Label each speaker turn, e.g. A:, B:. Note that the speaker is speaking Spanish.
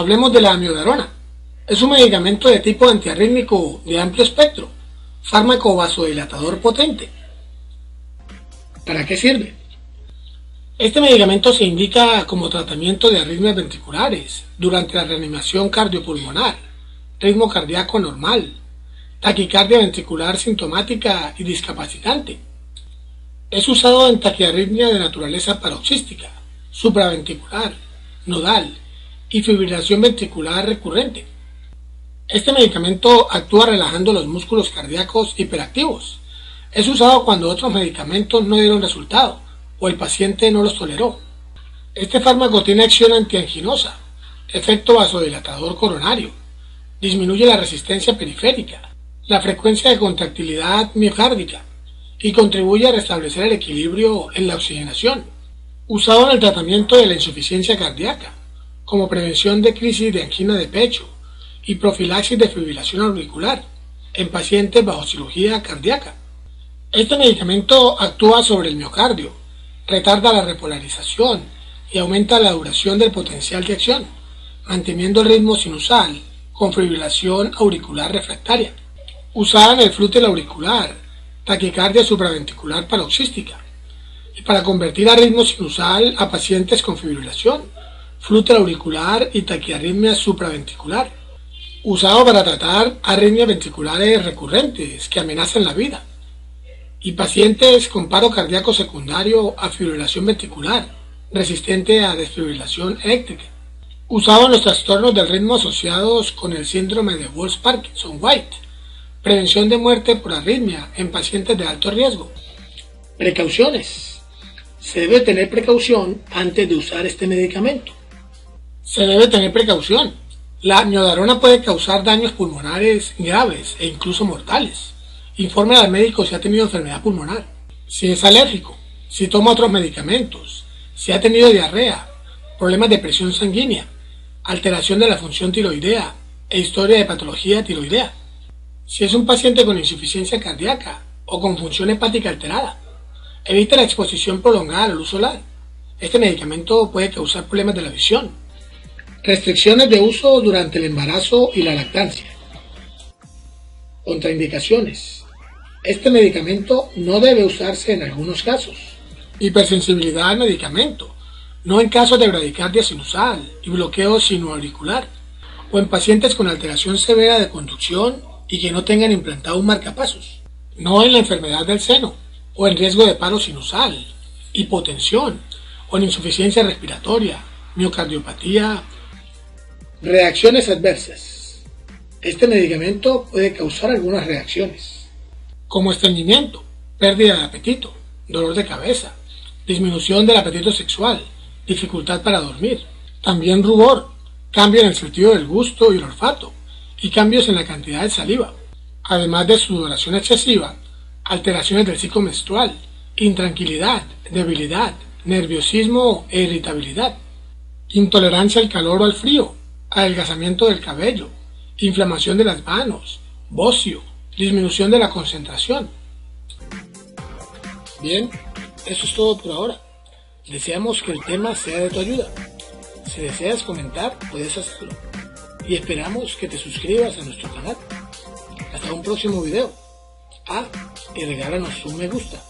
A: Hablemos de la amiodarona. Es un medicamento de tipo antiarrítmico de amplio espectro, fármaco vasodilatador potente. ¿Para qué sirve? Este medicamento se indica como tratamiento de arritmias ventriculares durante la reanimación cardiopulmonar, ritmo cardíaco normal, taquicardia ventricular sintomática y discapacitante. Es usado en taquiarritmia de naturaleza paroxística, supraventricular, nodal y fibrilación ventricular recurrente. Este medicamento actúa relajando los músculos cardíacos hiperactivos. Es usado cuando otros medicamentos no dieron resultado o el paciente no los toleró. Este fármaco tiene acción antianginosa, efecto vasodilatador coronario, disminuye la resistencia periférica, la frecuencia de contractilidad miocárdica y contribuye a restablecer el equilibrio en la oxigenación. Usado en el tratamiento de la insuficiencia cardíaca, como prevención de crisis de angina de pecho y profilaxis de fibrilación auricular en pacientes bajo cirugía cardíaca. Este medicamento actúa sobre el miocardio, retarda la repolarización y aumenta la duración del potencial de acción, manteniendo el ritmo sinusal con fibrilación auricular refractaria usada en el flúter auricular, taquicardia supraventricular paroxística, y para convertir a ritmo sinusal a pacientes con fibrilación, flúter auricular y taquiarritmia supraventricular, usado para tratar arritmias ventriculares recurrentes que amenazan la vida, y pacientes con paro cardíaco secundario a fibrilación ventricular, resistente a desfibrilación eléctrica, usado en los trastornos del ritmo asociados con el síndrome de Walsh-Parkinson-White, Prevención de muerte por arritmia en pacientes de alto riesgo. Precauciones. Se debe tener precaución antes de usar este medicamento. Se debe tener precaución. La miodarona puede causar daños pulmonares graves e incluso mortales. Informe al médico si ha tenido enfermedad pulmonar, si es alérgico, si toma otros medicamentos, si ha tenido diarrea, problemas de presión sanguínea, alteración de la función tiroidea e historia de patología tiroidea si es un paciente con insuficiencia cardíaca o con función hepática alterada. Evita la exposición prolongada a la luz solar. Este medicamento puede causar problemas de la visión. Restricciones de uso durante el embarazo y la lactancia. Contraindicaciones. Este medicamento no debe usarse en algunos casos. Hipersensibilidad al medicamento, no en casos de bradicardia sinusal y bloqueo sinoauricular, o en pacientes con alteración severa de conducción y que no tengan implantado un marcapasos, no en la enfermedad del seno o en riesgo de paro sinusal, hipotensión o en insuficiencia respiratoria, miocardiopatía. Reacciones adversas. Este medicamento puede causar algunas reacciones, como estreñimiento, pérdida de apetito, dolor de cabeza, disminución del apetito sexual, dificultad para dormir, también rubor, cambio en el sentido del gusto y el olfato, y cambios en la cantidad de saliva, además de sudoración excesiva, alteraciones del ciclo menstrual, intranquilidad, debilidad, nerviosismo e irritabilidad, intolerancia al calor o al frío, adelgazamiento del cabello, inflamación de las manos, bocio, disminución de la concentración. Bien, eso es todo por ahora. Deseamos que el tema sea de tu ayuda. Si deseas comentar, puedes hacerlo y esperamos que te suscribas a nuestro canal. Hasta un próximo video. Ah, y regálanos un me gusta.